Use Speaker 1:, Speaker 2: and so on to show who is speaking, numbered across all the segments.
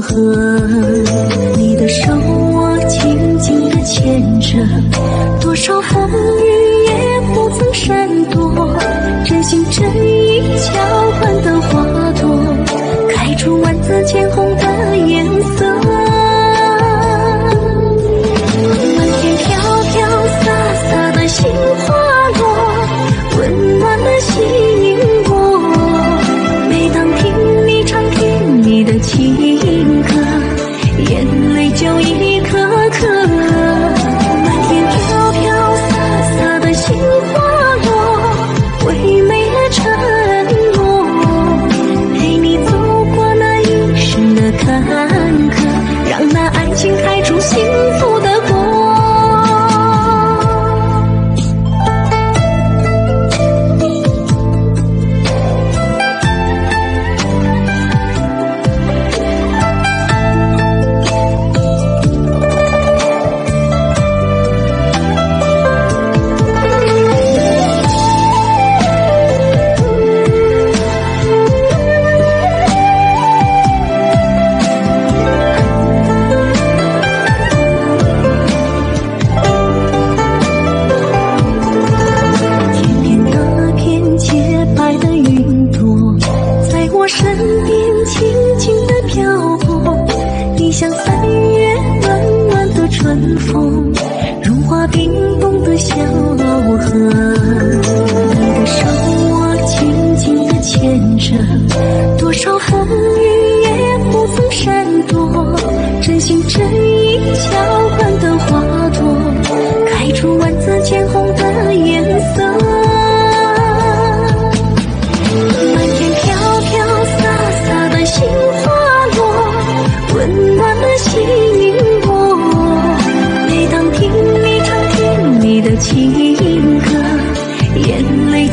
Speaker 1: 河你的手我紧紧的牵着。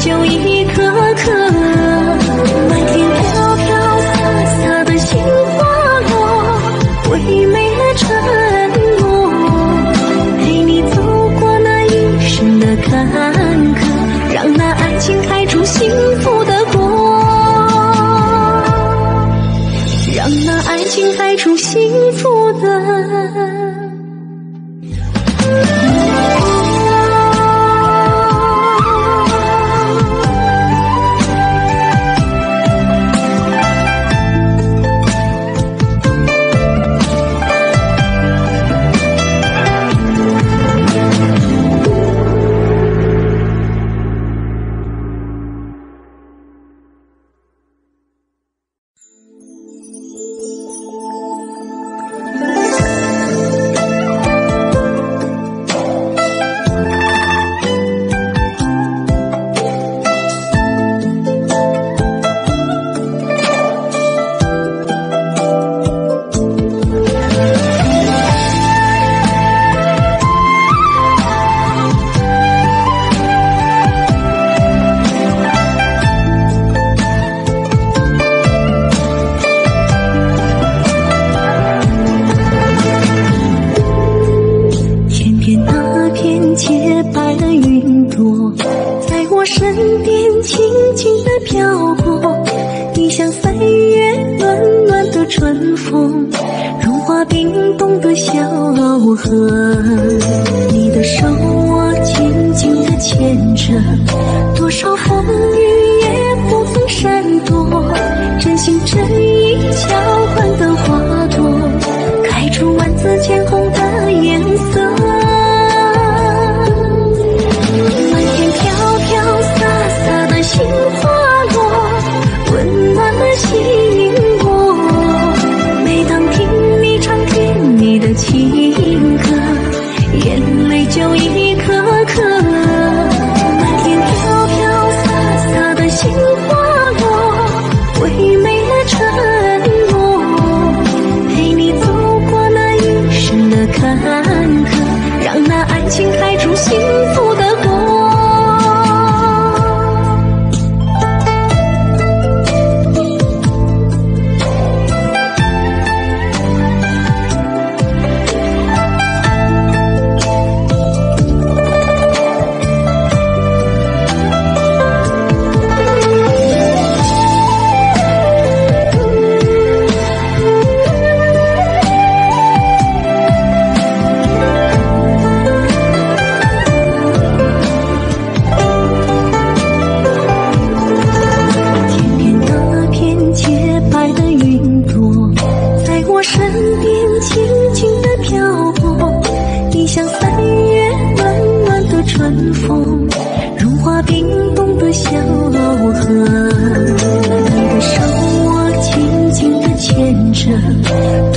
Speaker 1: 就一颗颗那冰冻的小河，你的手我紧紧地牵着，多少风雨也不曾闪躲，真心真意浇灌的花朵，开出万紫千。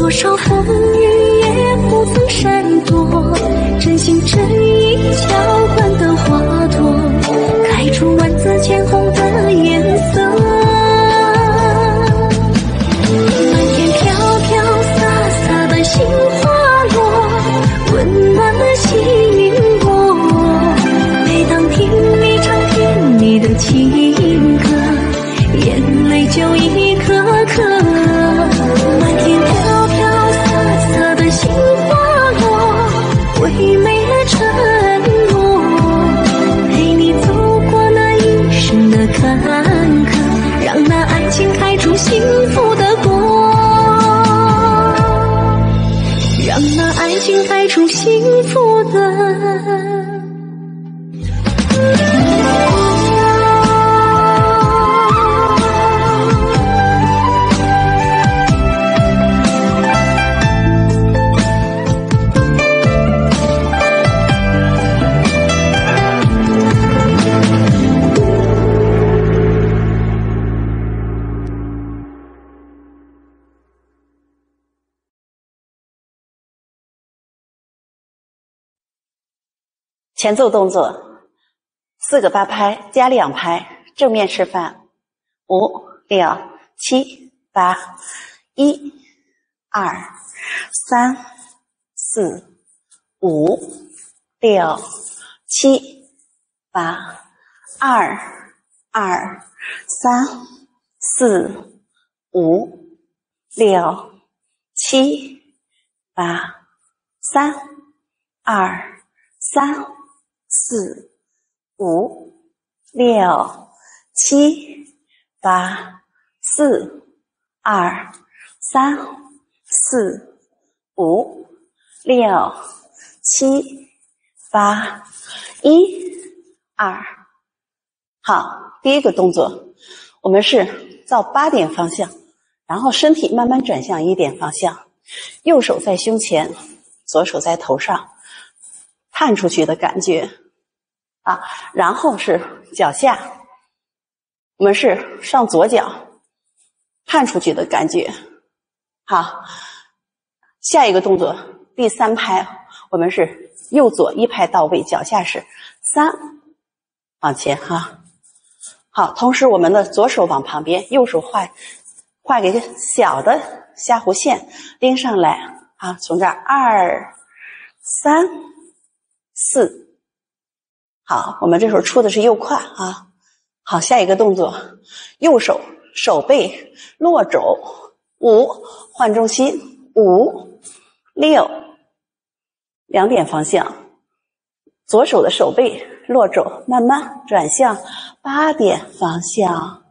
Speaker 1: 多少让那爱情开出幸福的果，让那爱情开出幸福的。
Speaker 2: 前奏动作，四个八拍加两拍，正面示范，五六七八，一、二、三、四、五、六、七、八，二、二、三、四、五、六、七、八，三、二、三。四、五、六、七、八、四、二、三、四、五、六、七、八、一、二。好，第一个动作，我们是照八点方向，然后身体慢慢转向一点方向，右手在胸前，左手在头上。探出去的感觉，啊，然后是脚下，我们是上左脚，探出去的感觉，好，下一个动作第三拍，我们是右左一拍到位，脚下是三，往前哈，好，同时我们的左手往旁边，右手画画一个小的下弧线，拎上来，啊，从这儿二三。四，好，我们这时候出的是右胯啊。好，下一个动作，右手手背落肘，五换重心，五六两点方向，左手的手背落肘，慢慢转向八点方向。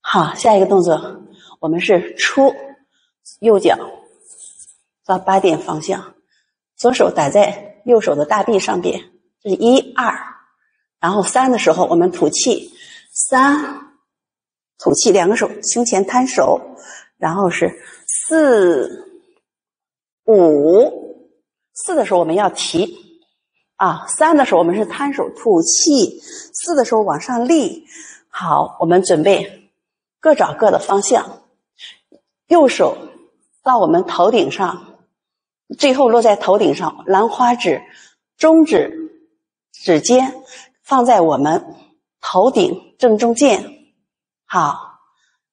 Speaker 2: 好，下一个动作，我们是出右脚到八点方向，左手打在。右手的大臂上边，是一二，然后三的时候我们吐气，三吐气，两个手胸前摊手，然后是四五四的时候我们要提啊，三的时候我们是摊手吐气，四的时候往上立。好，我们准备各找各的方向，右手到我们头顶上。最后落在头顶上，兰花指、中指、指尖放在我们头顶正中间。好，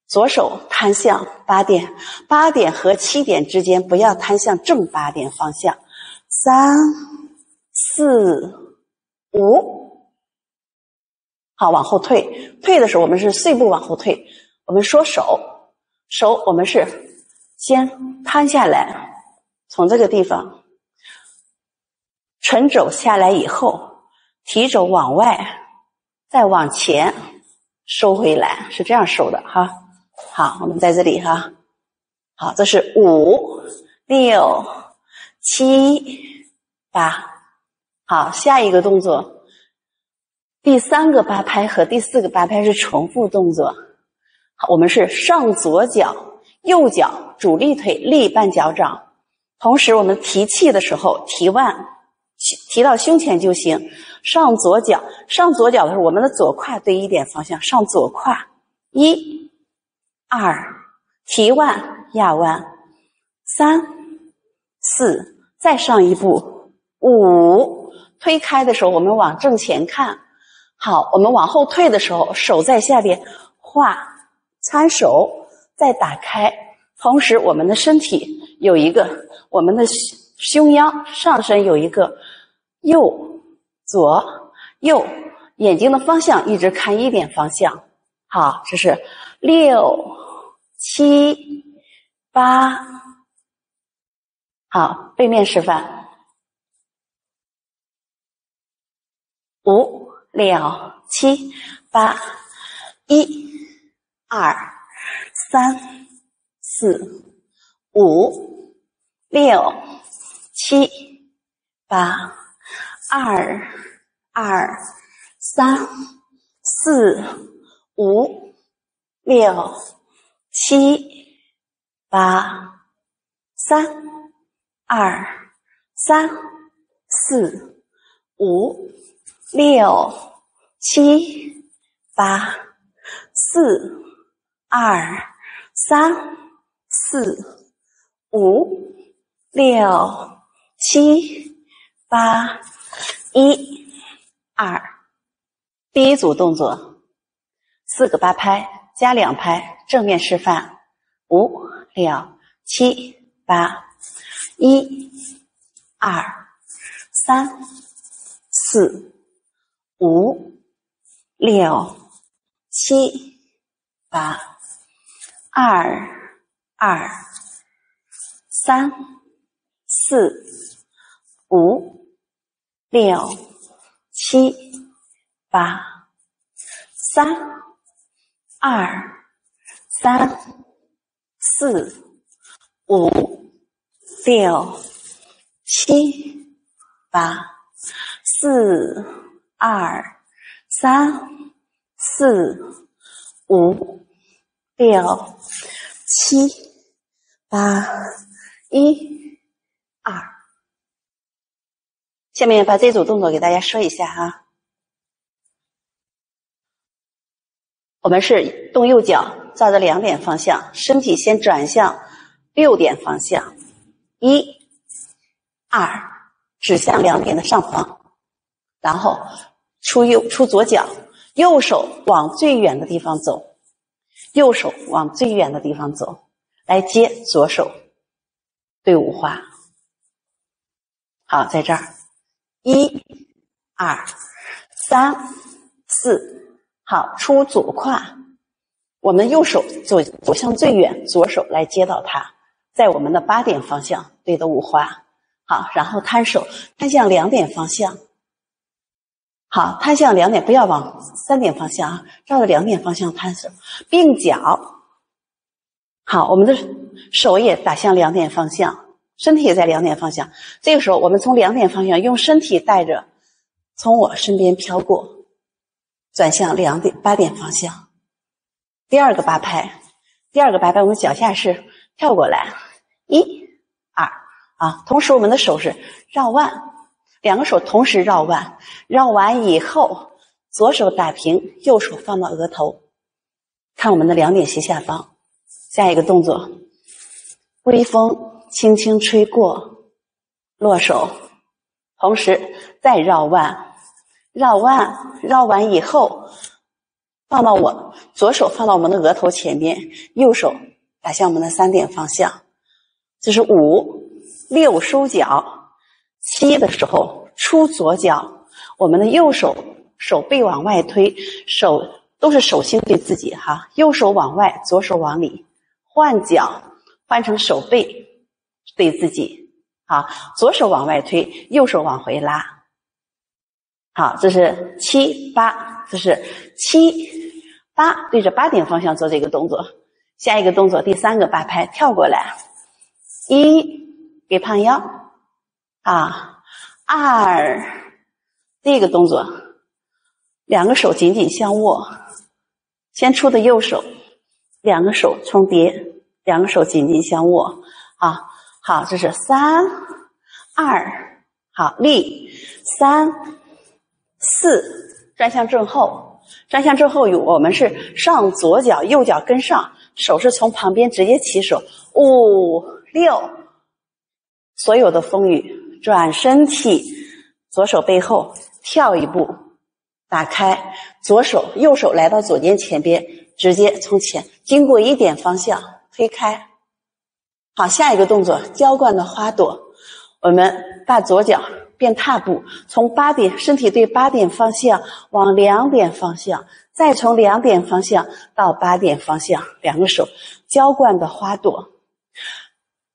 Speaker 2: 左手摊向八点，八点和七点之间不要摊向正八点方向。三、四、五，好，往后退。退的时候我们是碎步往后退。我们说手，手我们是先摊下来。从这个地方，唇肘下来以后，提肘往外，再往前收回来，是这样收的哈。好，我们在这里哈。好，这是五六七八。好，下一个动作，第三个八拍和第四个八拍是重复动作。好，我们是上左脚，右脚主力腿立半脚掌。同时，我们提气的时候，提腕提到胸前就行。上左脚，上左脚的时候，我们的左胯对一点方向，上左胯，一、二，提腕压腕，三、四，再上一步，五。推开的时候，我们往正前看。好，我们往后退的时候，手在下边画参手，再打开。同时，我们的身体有一个，我们的胸腰上身有一个右左右，眼睛的方向一直看一点方向。好，这是六七八。好，背面示范。五六七八，一二三四五六七八，二二三四五六七八三。二三四五六七八四二三四五六七八一二，第一组动作，四个八拍加两拍，正面示范，五六七八。一、二、三、四、五、六、七、八。二、二、三、四、五、六、七、八。三、二、三、四、五。六七八四二三四五六七八一二，下面把这组动作给大家说一下哈。我们是动右脚，照着两点方向，身体先转向六点方向。一、二，指向两点的上方，然后出右出左脚，右手往最远的地方走，右手往最远的地方走，来接左手对五花。好，在这儿，一、二、三、四，好，出左胯，我们右手走走向最远，左手来接到它。在我们的八点方向对的五花，好，然后摊手，摊向两点方向，好，摊向两点，不要往三点方向啊，照着两点方向摊手，并脚，好，我们的手也打向两点方向，身体也在两点方向。这个时候，我们从两点方向用身体带着，从我身边飘过，转向两点八点方向。第二个八拍，第二个八拍，我们脚下是。跳过来，一、二，啊！同时我们的手是绕腕，两个手同时绕腕。绕完以后，左手打平，右手放到额头，看我们的两点斜下方。下一个动作，微风轻轻吹过，落手，同时再绕腕，绕腕，绕完以后，放到我左手放到我们的额头前面，右手。打向我们的三点方向，这是五六收脚，七的时候出左脚，我们的右手手背往外推，手都是手心对自己哈，右手往外，左手往里，换脚换成手背。对自己，好，左手往外推，右手往回拉，好，这是七八，这是七八对着八点方向做这个动作。下一个动作，第三个八拍跳过来，一给胖腰，啊，二，第一个动作，两个手紧紧相握，先出的右手，两个手重叠，两个手紧紧相握，啊，好，这是三二，好立，三四，转向正后，转向正后有我们是上左脚，右脚跟上。手是从旁边直接起手，五六所有的风雨，转身体，左手背后跳一步，打开左手，右手来到左肩前边，直接从前经过一点方向推开。好，下一个动作，浇灌的花朵，我们把左脚变踏步，从八点身体对八点方向往两点方向，再从两点方向到八点方向，两个手浇灌的花朵，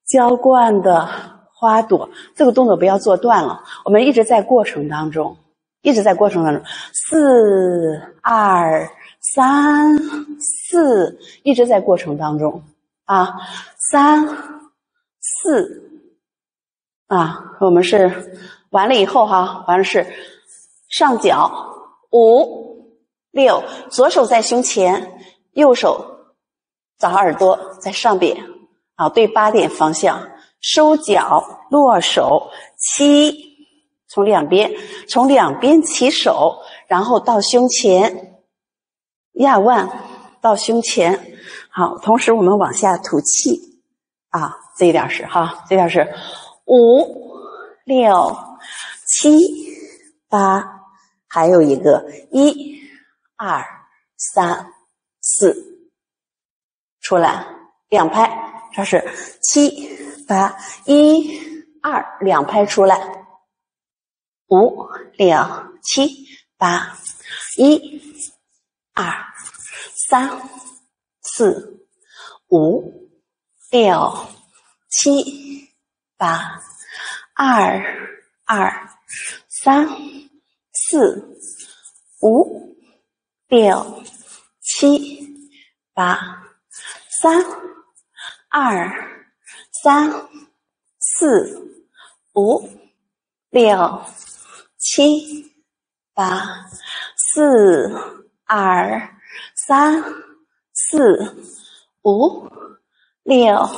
Speaker 2: 浇灌的花朵，这个动作不要做断了，我们一直在过程当中，一直在过程当中，四二三四，一直在过程当中。啊。三四啊，我们是完了以后哈，完了是上脚五六，左手在胸前，右手找耳朵在上边啊，对八点方向收脚落手七，从两边从两边起手，然后到胸前压腕到胸前，好，同时我们往下吐气。啊，这一点是哈，这点是五六七八，还有一个一二三四，出来两拍，这是七八一二两拍出来，五六七八一二三四五。六七八，二二三四五六七八，三二三四五六七八，四二三四五。六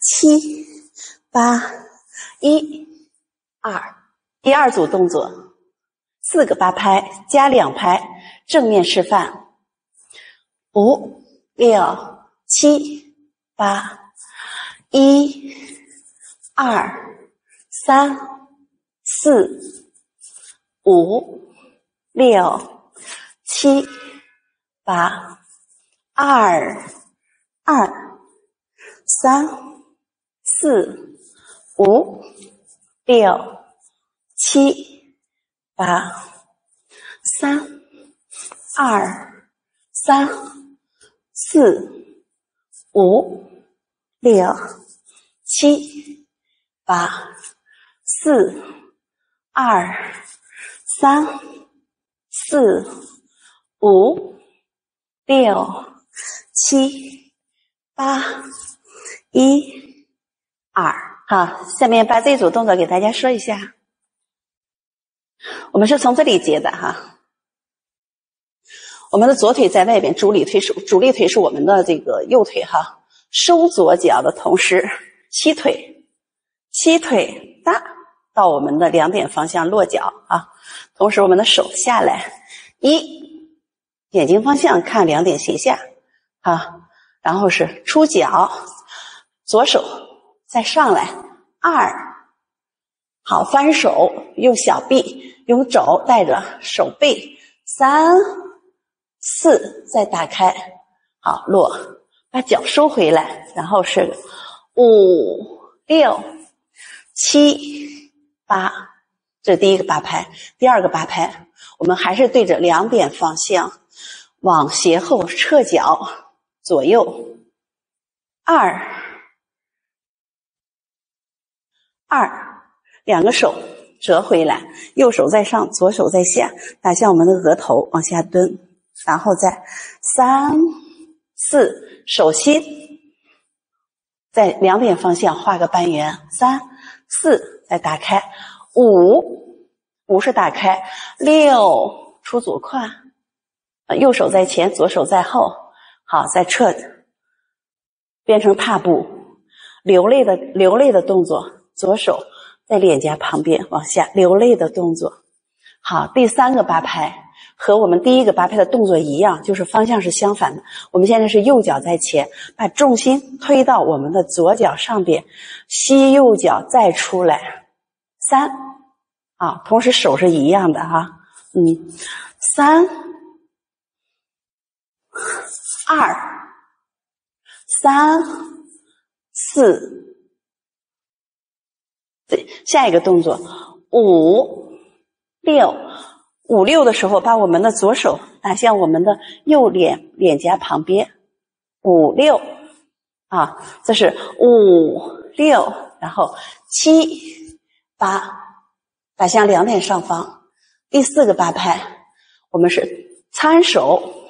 Speaker 2: 七八，一二，第二组动作，四个八拍加两拍，正面示范。五六七八，一二三四五六七八，二二。三、四、五、六、七、八，三、二、三、四、五、六、七、八，四、二、三、四、五、六、七、八。一、二，好，下面把这组动作给大家说一下。我们是从这里接的哈，我们的左腿在外边，主力腿是主力腿是我们的这个右腿哈，收左脚的同时，膝腿，膝腿大到我们的两点方向落脚啊，同时我们的手下来，一，眼睛方向看两点斜下啊，然后是出脚。左手再上来，二，好翻手，用小臂，用肘带着手背，三，四，再打开，好落，把脚收回来，然后是五六七八，这是第一个八拍，第二个八拍，我们还是对着两点方向往斜后撤脚，左右二。二，两个手折回来，右手在上，左手在下，打向我们的额头，往下蹲，然后再三四，手心在两点方向画个半圆，三四再打开，五五是打开，六出左胯，右手在前，左手在后，好，再撤，变成踏步，流泪的流泪的动作。左手在脸颊旁边往下流泪的动作，好，第三个八拍，和我们第一个八拍的动作一样，就是方向是相反的。我们现在是右脚在前，把重心推到我们的左脚上边，吸右脚再出来，三，啊，同时手是一样的哈，嗯，三，二，三，四，对，下一个动作，五，六。五六的时候，把我们的左手打向我们的右脸脸颊旁边。五六，啊，这是五六，然后七八，打向两点上方。第四个八拍，我们是参手，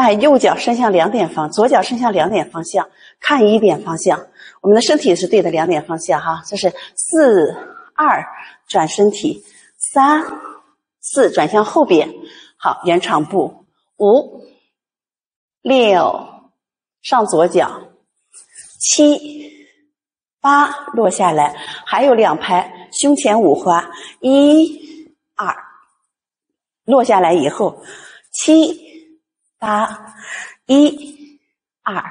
Speaker 2: 把右脚伸向两点方，左脚伸向两点方向，看一点方向。我们的身体是对的两点方向哈。这是四二转身体三。四转向后边，好，圆长步。五、六，上左脚。七、八，落下来。还有两拍，胸前五花。一、二，落下来以后，七、八，一、二，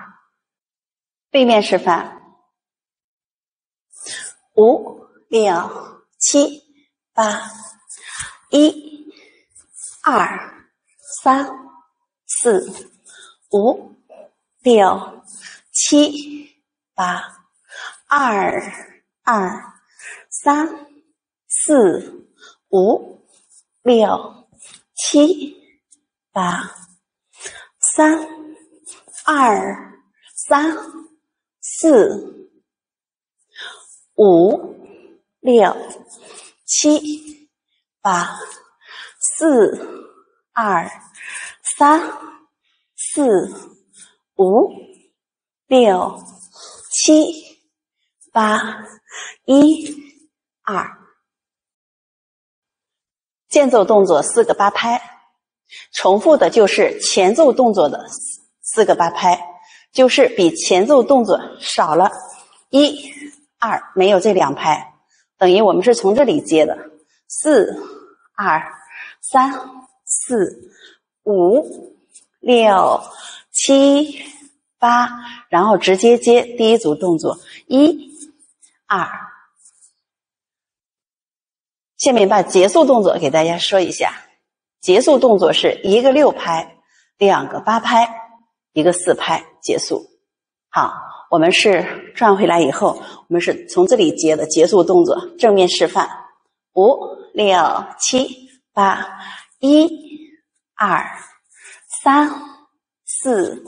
Speaker 2: 背面示范。五、六、七、八。一、二、三、四、五、六、七、八，二、二、三、四、五、六、七、八，三、二、三、四、五、六、七。八、四、二、三、四、五、六、七、八、一、二。间奏动作四个八拍，重复的就是前奏动作的四个八拍，就是比前奏动作少了一、二，没有这两拍，等于我们是从这里接的。四、二、三、四、五、六、七、八，然后直接接第一组动作，一、二。下面把结束动作给大家说一下。结束动作是一个六拍，两个八拍，一个四拍结束。好，我们是转回来以后，我们是从这里接的结束动作，正面示范五。六七八，一、二、三、四、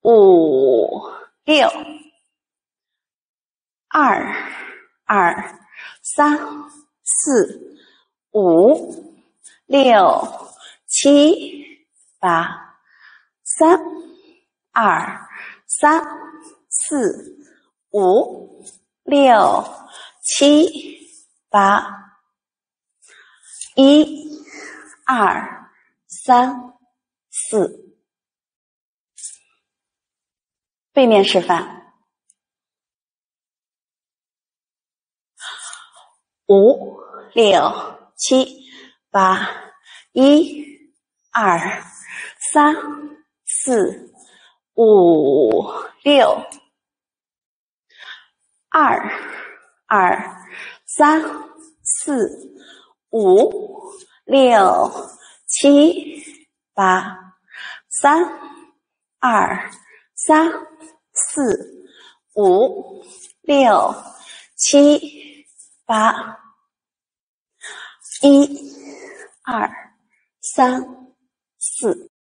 Speaker 2: 五、六，二、二、三、四、五、六、七、八，三、二、三、四、五、六、七、八。一、二、三、四，背面示范。五、六、七、八，一、二、三、四、五、六，二、二、三、四。五、六、七、八，三、二、三、四、五、六、七、八，一、二、三、四。